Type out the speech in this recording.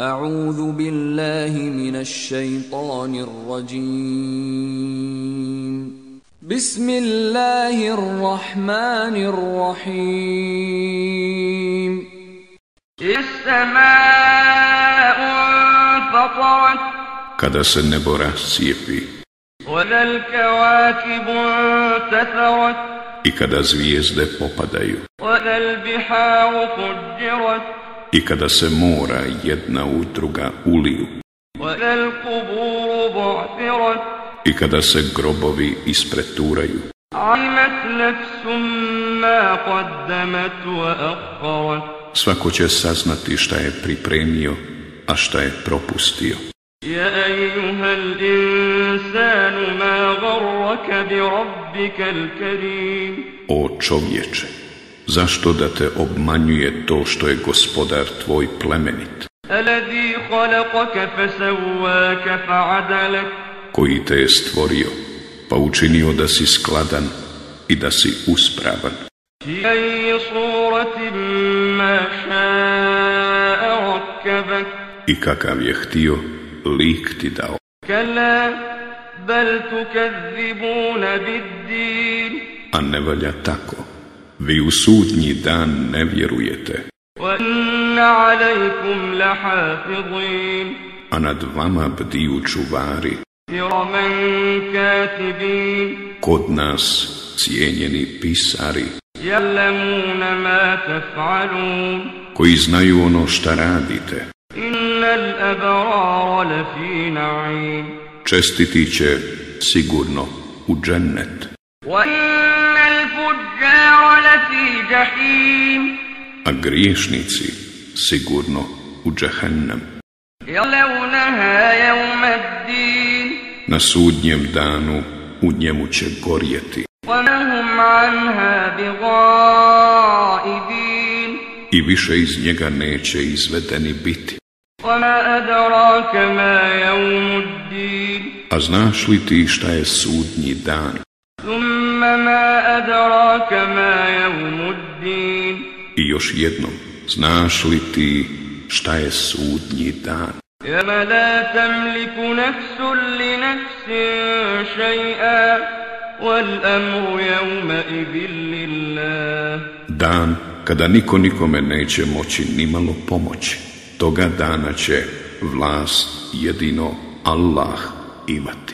أعوذ بالله من الشيطان الرجيم. بسم الله الرحمن الرحيم. السماء انفطرت. kada se nebo rascijepi وذا الكواكب انتثرت. i kada zvijezde popadaju وذا البحار فجرت. i kada se mora jedna u uliju. i kada se grobovi ispreturaju. svako će saznati šta je pripremio a šta je propustio. o čovječe zašto da te obmanjuje to što je gospodar tvoj plemenit? Koji te je stvorio, pa učinio da si skladan i da si uspravan. I kakav je htio, lik ti dao. A ne valja tako vi u sudnji dan ne vjerujete. A nad vama bdiju čuvari. Kod nas cijenjeni pisari. Koji znaju ono šta radite. Čestiti će sigurno u džennet. A griješnici sigurno u džahennem. Na sudnjem danu u njemu će gorjeti. I više iz njega neće izvedeni biti. A znaš li ti šta je sudnji dan? ما أدراك ما يوم الدين i još jednom znaš li ti šta je sudnji dan يوم لا تملك نفس لنفس شيئا والأمر يومئذ لله Dan kada niko nikome neće moći nimalo pomoći. Toga dana će vlast jedino Allah imati.